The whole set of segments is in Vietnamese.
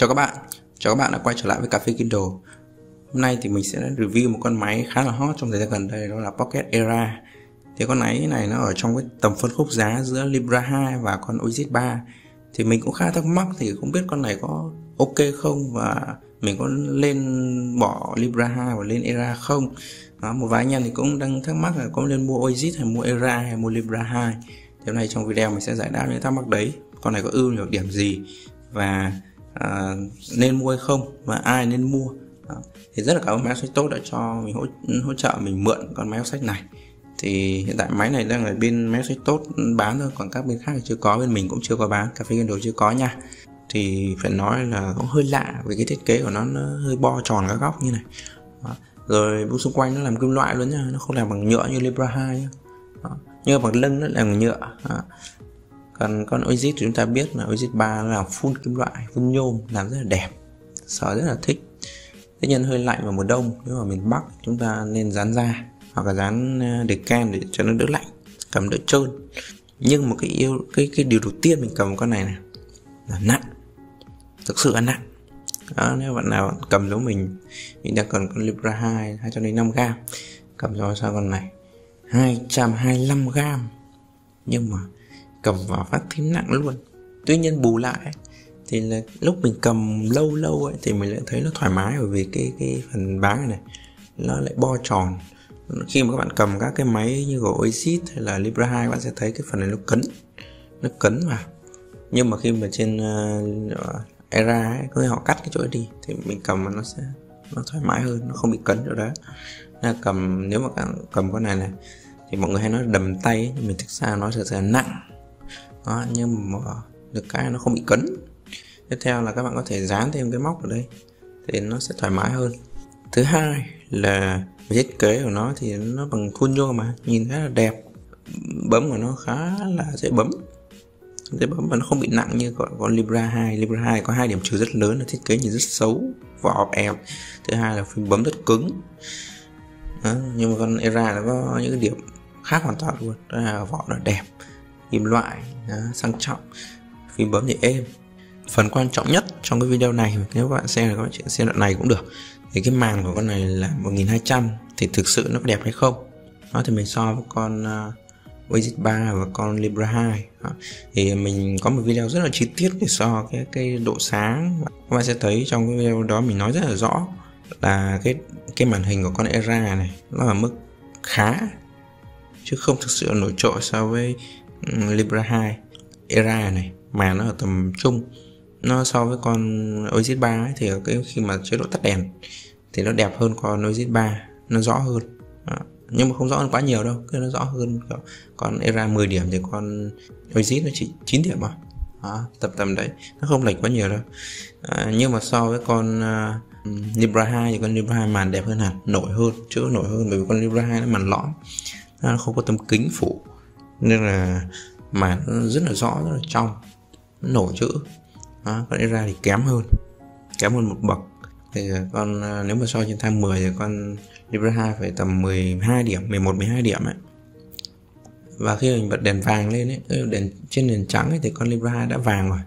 Chào các bạn, chào các bạn đã quay trở lại với Cà phê Kindle. Hôm nay thì mình sẽ review một con máy khá là hot trong thời gian gần đây đó là Pocket Era. Thì con máy này nó ở trong cái tầm phân khúc giá giữa Libra 2 và con Oasis 3 Thì mình cũng khá thắc mắc thì không biết con này có ok không và mình có lên bỏ Libra 2 và lên Era không? Đó, Một vài anh em thì cũng đang thắc mắc là có nên mua Oasis hay mua Era hay mua Libra 2 Thì hôm nay trong video mình sẽ giải đáp những thắc mắc đấy. Con này có ưu nhược điểm gì? Và à, nên mua hay không và ai nên mua. À, thì rất là cảm ơn máy sách tốt đã cho mình hỗ, hỗ trợ mình mượn con máy sách này. Thì hiện tại máy này đang ở bên máy sách tốt bán thôi còn các bên khác thì chưa có bên mình cũng chưa có bán cà phê Kindle chưa có nha. Thì phải nói là cũng hơi lạ vì cái thiết kế của nó nó hơi bo tròn các góc như này. À, rồi bên xung quanh nó làm kim loại luôn nha nó không làm bằng nhựa như Libra 2 nhá. À, nhưng bằng lưng nó làm bằng nhựa. À, còn con Oasis thì chúng ta biết là Oasis 3 là full kim loại full nhôm làm rất là đẹp sở rất là thích. Tất nhiên hơi lạnh vào mùa đông nếu mà miền Bắc chúng ta nên dán da hoặc là dán ờ, để kem để cho nó đỡ lạnh cầm đỡ trơn. Nhưng một cái yêu cái cái điều đầu tiên mình cầm con này này là nặng thực sự là nặng. Đó, nếu bạn nào cầm giống mình mình đang cần con Libra 2 205 gram cầm cho sao con này 225 gram. Nhưng mà cầm vào phát thím nặng luôn. Tuy nhiên bù lại thì là lúc mình cầm lâu lâu ấy thì mình lại thấy nó thoải mái bởi vì cái cái phần bán này, này nó lại bo tròn. Khi mà các bạn cầm các cái máy như của Oasis hay là Libra 2 bạn sẽ thấy cái phần này nó cấn nó cấn vào nhưng mà khi mà trên uh, Era ấy, có họ cắt cái chỗ ấy đi thì mình cầm nó sẽ nó thoải mái hơn nó không bị cấn chỗ đó. Là cầm nếu mà các cầm con này này thì mọi người hay nói đầm tay ấy, nhưng mình thực ra nó sẽ là nặng đó, nhưng mà được cái nó không bị cấn. Tiếp theo là các bạn có thể dán thêm cái móc ở đây thì nó sẽ thoải mái hơn. Thứ hai là thiết kế của nó thì nó bằng khuôn vô mà nhìn khá là đẹp. Bấm của nó khá là dễ bấm. Dễ bấm và nó không bị nặng như con, con Libra 2 Libra 2 có hai điểm trừ rất lớn là thiết kế nhìn rất xấu vỏ ọp ẹp. Thứ hai là phím bấm rất cứng. Đó, nhưng mà con Era nó có những cái điểm khác hoàn toàn luôn. Đó là vỏ nó đẹp kim loại đó, sang trọng. Phím bấm thì êm. Phần quan trọng nhất trong cái video này nếu các bạn xem là các bạn xem đoạn này cũng được. Thì cái màn của con này là 1200 thì thực sự nó có đẹp hay không? Đó thì mình so với con uh, Oasis 3 và con Libra 2 đó. thì mình có một video rất là chi tiết để so cái cái độ sáng. Các bạn sẽ thấy trong cái video đó mình nói rất là rõ là cái cái màn hình của con Era này nó ở mức khá chứ không thực sự nổi trội so với Ừ, Libra 2 Era này mà nó ở tầm trung. Nó so với con Oasis 3 ấy, thì cái khi mà chế độ tắt đèn thì nó đẹp hơn con Oasis 3 nó rõ hơn. Đó. nhưng mà không rõ hơn quá nhiều đâu cứ nó rõ hơn con Era 10 điểm thì con Oasis nó chỉ 9 điểm mà đó, tầm tầm đấy. Nó không lệch quá nhiều đâu. À, nhưng mà so với con uh, Libra 2 thì con Libra 2 màn đẹp hơn hẳn nổi hơn chữ nổi hơn bởi vì con Libra 2 nó màn lõm. Nó không có tấm kính phủ nên là mà rất là rõ rất là trong nổi chữ. Đó, còn ra thì kém hơn kém hơn một bậc. Thì à, con à, nếu mà so trên thang 10 thì con Libra 2 phải tầm 12 điểm 11 12 điểm ấy và khi mình bật đèn vàng lên ấy đèn trên đèn trắng ấy, thì con Libra 2 đã vàng rồi.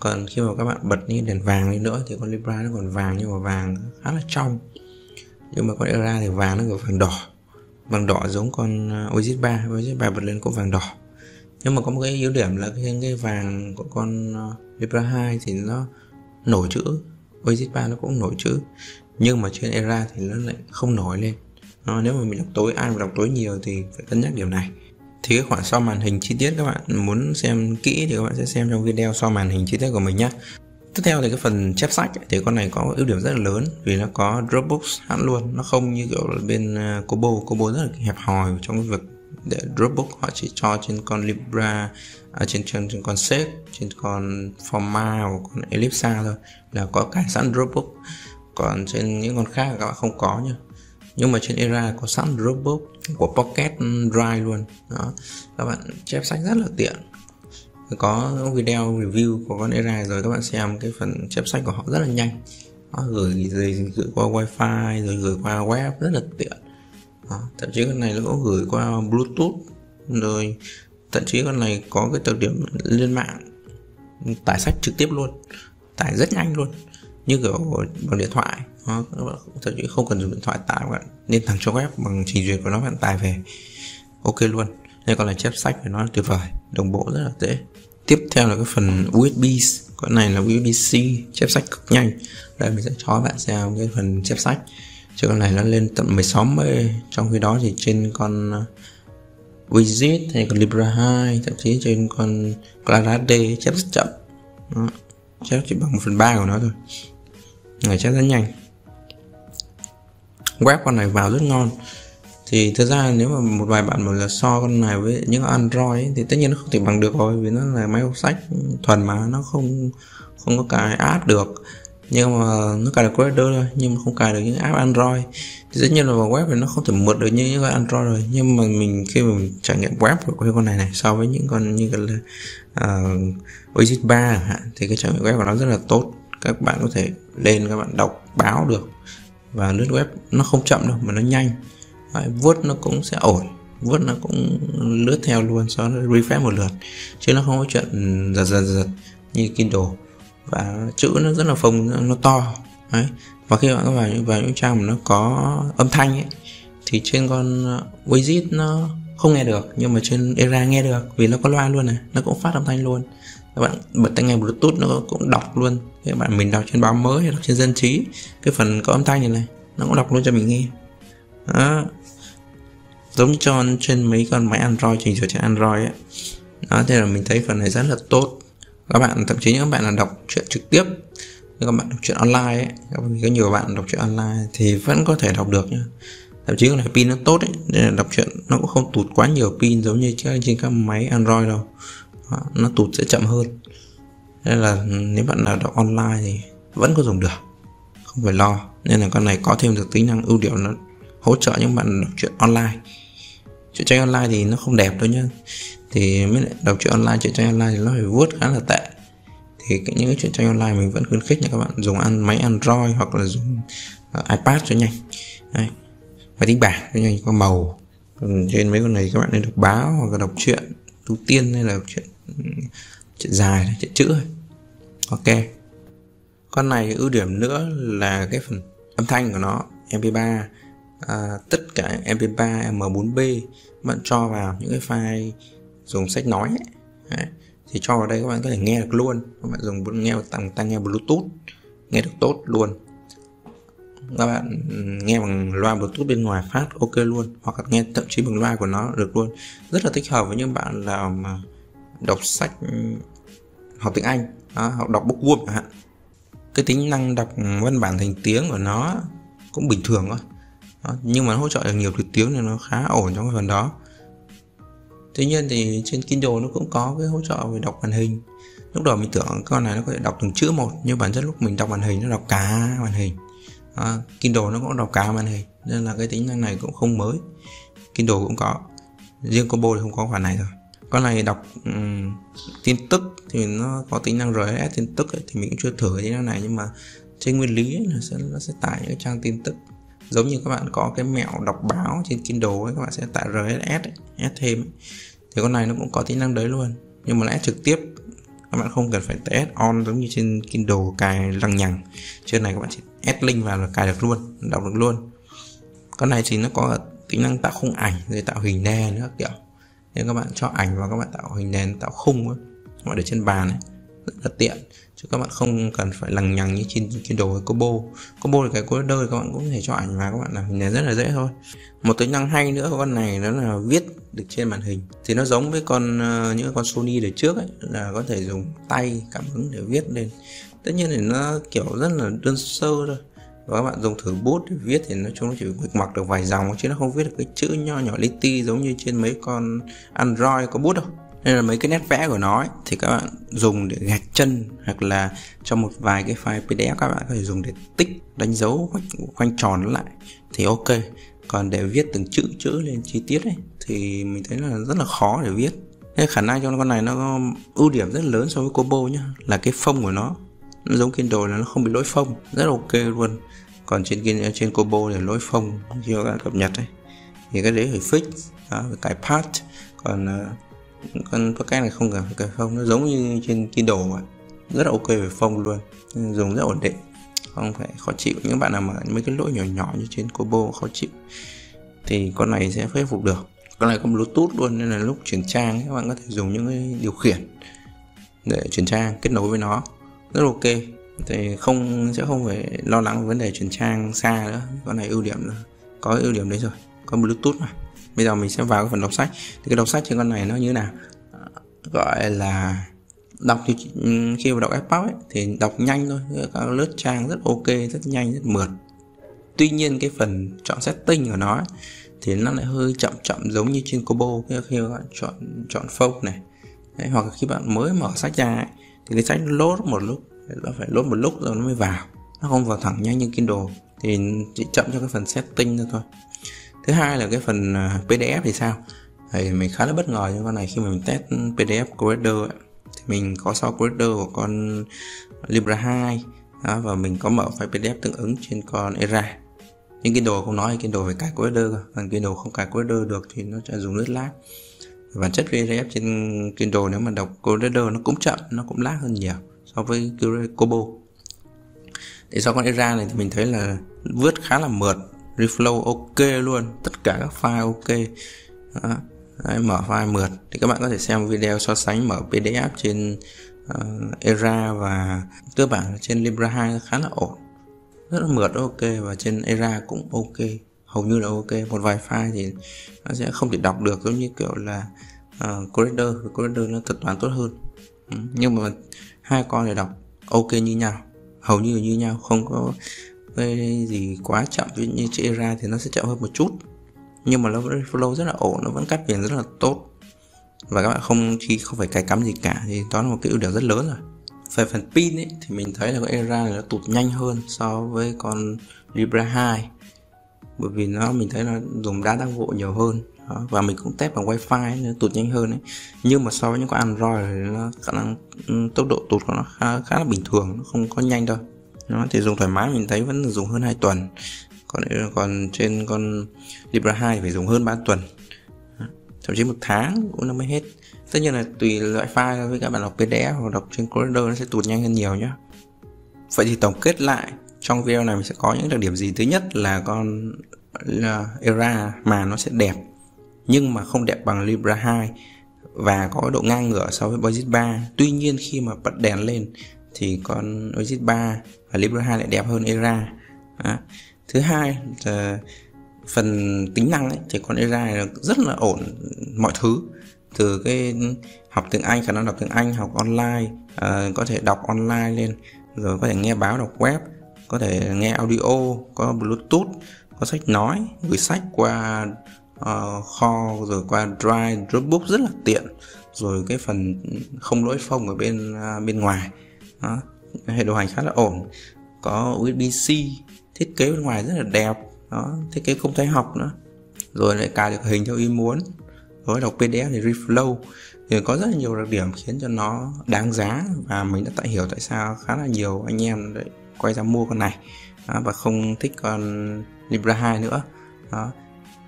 Còn khi mà các bạn bật những đèn vàng lên nữa thì con Libra nó còn vàng nhưng mà vàng khá là trong. Nhưng mà con Era thì vàng nó còn vàng đỏ vàng đỏ giống con ờ, Oasis 3 Oasis 3 bật lên cũng vàng đỏ. Nhưng mà có một cái yếu điểm là cái, cái vàng của con ờ, Libra 2 thì nó nổi chữ. Oasis 3 nó cũng nổi chữ. Nhưng mà trên Era thì nó lại không nổi lên. Nó, nếu mà mình đọc tối ai mà đọc tối nhiều thì phải cân nhắc điều này. Thì cái khoản so màn hình chi tiết các bạn muốn xem kỹ thì các bạn sẽ xem trong video so màn hình chi tiết của mình nhé tiếp theo thì cái phần chép sách thì con này có ưu điểm rất là lớn vì nó có Dropbox hẳn luôn. Nó không như kiểu bên à, Kobo. Kobo rất là hẹp hòi trong cái việc để Dropbox họ chỉ cho trên con Libra à, trên, trên trên con Sage trên con Forma hoặc con Ellipsa thôi. Là có cài sẵn Dropbox. Còn trên những con khác các bạn không có nha nhưng mà trên Era có sẵn Dropbox của Pocket Drive luôn. Đó. Các bạn chép sách rất là tiện có video review của con Era rồi, các bạn xem cái phần chép sách của họ rất là nhanh. Họ gửi rồi gửi qua wifi, rồi gửi qua web rất là tiện. Đó. thậm chí con này nó có gửi qua bluetooth, rồi thậm chí con này có cái đặc điểm liên mạng, tải sách trực tiếp luôn, tải rất nhanh luôn, như kiểu bằng điện thoại. Nó thậm chí không cần dùng điện thoại, tải bạn, nên thẳng cho web bằng trình duyệt của nó bạn tải về, ok luôn đây còn là chép sách thì nó tuyệt vời đồng bộ rất là dễ. Tiếp theo là cái phần USB cái này là USB-C chép sách cực nhanh. Đây mình sẽ cho bạn xem cái phần chép sách. Chứ con này nó lên tận 16 MB trong khi đó thì trên con uh, hay con Libra 2 thậm chí trên con Clara D chép rất chậm. Đó. chép chỉ bằng 1 phần 3 của nó thôi. Người chép rất nhanh. Web con này vào rất ngon thì thực ra nếu mà một vài bạn mà là so con này với những Android ấy, thì tất nhiên nó không thể bằng được rồi vì nó là máy đọc sách thuần mà nó không không có cài app được. Nhưng mà nó cài được Gradle thôi nhưng mà không cài được những app Android. Thì tất nhiên là vào web thì nó không thể mượt được như những Android rồi. Nhưng mà mình khi mà mình trải nghiệm web của cái con này này so với những con như cái uh, Oasis 3 thì cái trải nghiệm web của nó rất là tốt. Các bạn có thể lên các bạn đọc báo được. Và lướt web nó không chậm đâu mà nó nhanh. Đấy, vuốt nó cũng sẽ ổn. Vuốt nó cũng lướt theo luôn sau đó refresh một lượt. Chứ nó không có chuyện giật giật giật như Kindle. Và chữ nó rất là phồng, nó to. Đấy. Và khi bạn vào vào những trang mà nó có âm thanh ấy thì trên con uh, widget nó không nghe được nhưng mà trên Era nghe được vì nó có loa luôn này nó cũng phát âm thanh luôn. Các bạn bật tai nghe bluetooth nó cũng đọc luôn. Các bạn mình đọc trên báo mới hay đọc trên dân trí cái phần có âm thanh này này nó cũng đọc luôn cho mình nghe. Đó giống cho trên mấy con máy android trình sửa trên android ấy. Đó thế là mình thấy phần này rất là tốt. Các bạn thậm chí những bạn là đọc truyện trực tiếp các bạn đọc truyện online ấy có nhiều bạn đọc truyện online thì vẫn có thể đọc được nhá. Thậm chí con này pin nó tốt ấy nên là đọc truyện nó cũng không tụt quá nhiều pin giống như trên các máy android đâu. Đó, nó tụt sẽ chậm hơn. Nên là nếu bạn nào đọc online thì vẫn có dùng được không phải lo. Nên là con này có thêm được tính năng ưu điểm nó hỗ trợ những bạn đọc truyện online truyện tranh online thì nó không đẹp đâu nhá. Thì mới đọc truyện online truyện tranh online thì nó phải vuốt khá là tệ. Thì những cái truyện tranh online mình vẫn khuyến khích nha các bạn. Dùng ăn máy android hoặc là dùng uh, ipad cho nhanh. Đấy. máy tính bảng cho nhanh có màu. Còn trên mấy con này các bạn nên đọc báo hoặc là đọc truyện tu tiên hay là đọc chuyện ừ, dài chuyện chữ thôi. Ok. Con này ưu điểm nữa là cái phần âm thanh của nó mp3 à, tất cả mp3 m4b bạn cho vào những cái file dùng sách nói ấy. Đấy. thì cho vào đây các bạn có thể nghe được luôn. Các bạn dùng nghe bằng tai nghe bluetooth nghe được tốt luôn. Các bạn ừ, nghe bằng loa bluetooth bên ngoài phát ok luôn hoặc là nghe thậm chí bằng loa của nó được luôn. Rất là thích hợp với những bạn làm đọc sách ừ, học tiếng Anh đó, học đọc bookworm chẳng hạn. Cái tính năng đọc văn bản thành tiếng của nó cũng bình thường thôi đó, nhưng mà nó hỗ trợ được nhiều thứ tiếng nên nó khá ổn trong cái phần đó. Tuy nhiên thì trên Kindle nó cũng có cái hỗ trợ về đọc màn hình. Lúc đầu mình tưởng con này nó có thể đọc từng chữ một nhưng bản chất lúc mình đọc màn hình nó đọc cả màn hình. À, Kindle nó cũng đọc cả màn hình nên là cái tính năng này cũng không mới. Kindle cũng có riêng combo thì không có khoản này rồi con này đọc um, tin tức thì nó có tính năng RSS tin tức ấy, thì mình cũng chưa thử cái tính năng này nhưng mà trên nguyên lý ấy, nó sẽ nó sẽ tải những trang tin tức giống như các bạn có cái mẹo đọc báo trên Kindle ấy, các bạn sẽ tải RSS ấy, add thêm ấy. thì con này nó cũng có tính năng đấy luôn. Nhưng mà add trực tiếp. Các bạn không cần phải test on giống như trên Kindle cài lằng nhằng. Trên này các bạn chỉ add link vào là cài được luôn đọc được luôn. Con này thì nó có tính năng tạo khung ảnh rồi tạo hình nền nữa kiểu. Nếu các bạn cho ảnh và các bạn tạo hình nền tạo khung ấy, các bạn để trên bàn ấy, rất là tiện. Chứ các bạn không cần phải lằng nhằng như trên Kindle hay Kobo Kobo là cái cuối đời các bạn cũng có thể cho ảnh và các bạn làm hình này rất là dễ thôi. Một tính năng hay nữa của con này đó là viết được trên màn hình. Thì nó giống với con ờ, những con Sony đời trước ấy, là có thể dùng tay, cảm ứng để viết lên. Tất nhiên thì nó kiểu rất là đơn sơ thôi. Và các bạn dùng thử bút để viết thì nói chung nó chỉ mặc được vài dòng, chứ nó không viết được cái chữ nho nhỏ li ti giống như trên mấy con Android có bút đâu nên là mấy cái nét vẽ của nó ấy, thì các bạn dùng để gạch chân hoặc là cho một vài cái file PDF các bạn có thể dùng để tích đánh dấu khoanh, khoanh tròn lại. Thì ok. Còn để viết từng chữ chữ lên chi tiết ấy thì mình thấy là rất là khó để viết. Nên khả năng cho con này nó có ưu điểm rất lớn so với Kobo nhá là cái phông của nó nó giống Kindle là nó không bị lỗi phông rất là ok luôn. Còn trên trên Kobo thì lỗi phông chưa các cập nhật ấy. Thì cái đấy phải fix đó, phải cài patch còn uh, con podcast này không cần phải cài phông nó giống như trên Kindle mà rất là ok về phông luôn. Dùng rất ổn định. Không phải khó chịu. Những bạn nào mà mấy cái lỗi nhỏ nhỏ như trên Kobo khó chịu, thì con này sẽ khắc phục được. Con này có bluetooth luôn, nên là lúc chuyển trang các bạn có thể dùng những cái điều khiển để chuyển trang, kết nối với nó. Rất ok. Thì không, sẽ không phải lo lắng vấn đề chuyển trang xa nữa. Con này ưu điểm có ưu điểm đấy rồi. Có bluetooth mà bây giờ mình sẽ vào cái phần đọc sách. Thì cái đọc sách trên con này nó như thế nào ờ, gọi là đọc thì ừ, khi mà đọc EPUB ấy, thì đọc nhanh thôi. Các lướt trang rất ok rất nhanh rất mượt. Tuy nhiên cái phần chọn setting của nó ấy, thì nó lại hơi chậm chậm giống như trên Kobo khi các bạn chọn chọn phông này. Đấy, hoặc khi bạn mới mở sách ra ấy, thì cái sách nó lốt một lúc nó phải lốt một lúc rồi nó mới vào. Nó không vào thẳng nhanh như Kindle. Thì chỉ chậm cho cái phần setting thôi thứ hai là cái phần à, PDF thì sao? Thì mình khá là bất ngờ trong con này khi mà mình test PDF Creator ấy, thì mình có so Creator của con Libra 2 đó, và mình có mở file PDF tương ứng trên con Era. Nhưng đồ không nói cái đồ phải cài Creator còn cái đồ không cài Creator được thì nó sẽ dùng lướt lag bản chất PDF trên Kindle nếu mà đọc Creator nó cũng chậm nó cũng lag hơn nhiều so với Kobo thì sau con Era này thì mình thấy là vớt khá là mượt reflow ok luôn tất cả các file ok. Đó. Đấy, mở file mượt. Thì các bạn có thể xem video so sánh mở PDF trên uh, Era và cơ bản trên Libra 2 khá là ổn. Rất là mượt ok và trên Era cũng ok. Hầu như là ok. Một vài file thì nó sẽ không thể đọc được giống như kiểu là ờ, uh, Corrector corridor nó thuật toán tốt hơn. Ừ. nhưng mà hai con này đọc ok như nhau. Hầu như như nhau không có gây gì quá chậm ví như chữ ra thì nó sẽ chậm hơn một chút. Nhưng mà nó vẫn flow rất là ổn nó vẫn cắt viền rất là tốt. Và các bạn không khi không phải cài cắm gì cả thì đó là một cái ưu điểm rất lớn rồi. Về phần pin ấy, thì mình thấy là con Era này nó tụt nhanh hơn so với con Libra 2 bởi vì nó mình thấy nó dùng đá tăng bộ nhiều hơn. Đó. và mình cũng test bằng wifi nó tụt nhanh hơn ấy. Nhưng mà so với những con Android thì nó khả năng ừ, tốc độ tụt của nó khá, khá là bình thường nó không có nhanh đâu nó thì dùng thoải mái mình thấy vẫn dùng hơn 2 tuần. Còn còn trên con Libra 2 thì phải dùng hơn 3 tuần. Thậm chí một tháng cũng nó mới hết. Tất nhiên là tùy loại file với các bạn đọc PDF hoặc đọc trên Corridor nó sẽ tụt nhanh hơn nhiều nhé vậy thì tổng kết lại, trong video này mình sẽ có những đặc điểm gì? Thứ nhất là con, là Era mà nó sẽ đẹp, nhưng mà không đẹp bằng Libra 2 và có độ ngang ngửa so với Budget 3 tuy nhiên khi mà bật đèn lên thì con Oasis 3 và Libra 2 lại đẹp hơn Era. À, thứ hai là phần tính năng ấy, thì con Era này rất là ổn mọi thứ. Từ cái học tiếng Anh khả năng đọc tiếng Anh học online uh, có thể đọc online lên rồi có thể nghe báo đọc web có thể nghe audio có bluetooth có sách nói gửi sách qua uh, kho rồi qua drive Dropbox rất là tiện. Rồi cái phần không lỗi phông ở bên uh, bên ngoài đó. hệ điều hành khá là ổn. Có USB-C thiết kế bên ngoài rất là đẹp. Đó thiết kế không thấy học nữa. Rồi lại cài được hình theo ý muốn. Rồi đọc PDF thì reflow. Thì có rất là nhiều đặc điểm khiến cho nó đáng giá và mình đã tại hiểu tại sao khá là nhiều anh em lại quay ra mua con này. Đó, và không thích con Libra 2 nữa. Đó.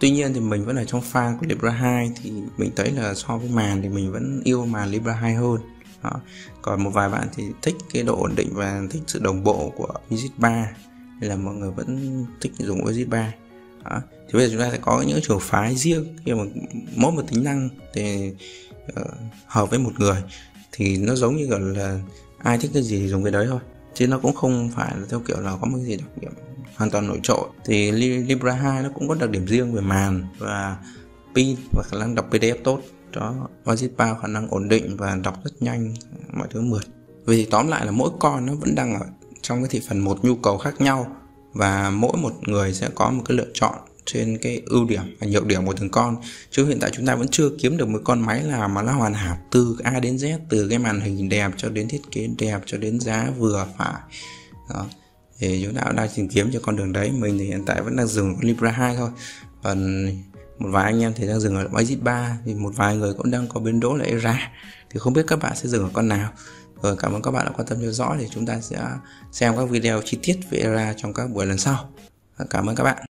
Tuy nhiên thì mình vẫn ở trong fan của Libra 2 thì mình thấy là so với màn thì mình vẫn yêu màn Libra 2 hơn đó. còn một vài bạn thì thích cái độ ổn định và thích sự đồng bộ của Exit 3 nên là mọi người vẫn thích dùng Exit 3 đó. thì bây giờ chúng ta sẽ có những trường phái riêng khi mà mỗi một tính năng thì uh, hợp với một người thì nó giống như gọi là ai thích cái gì thì dùng cái đấy thôi chứ nó cũng không phải là theo kiểu là có một cái gì đặc điểm hoàn toàn nổi trội thì Libra 2 nó cũng có đặc điểm riêng về màn và pin và khả năng đọc PDF tốt cho Oasis 3 khả năng ổn định và đọc rất nhanh mọi thứ mượt. Vì tóm lại là mỗi con nó vẫn đang ở trong cái thị phần một nhu cầu khác nhau và mỗi một người sẽ có một cái lựa chọn trên cái ưu điểm và nhược điểm của từng con. Chứ hiện tại chúng ta vẫn chưa kiếm được một con máy nào mà nó hoàn hảo từ A đến Z, từ cái màn hình đẹp cho đến thiết kế đẹp, cho đến giá vừa phải. Đó, thì chúng ta đang tìm kiếm cho con đường đấy. Mình thì hiện tại vẫn đang dừng Libra 2 thôi. Còn một vài anh em thì đang dừng ở Exit 3 thì một vài người cũng đang có biến đỗ là Era thì không biết các bạn sẽ dừng ở con nào. Rồi cảm ơn các bạn đã quan tâm theo dõi, thì chúng ta sẽ xem các video chi tiết về Era trong các buổi lần sau. Cảm ơn các bạn.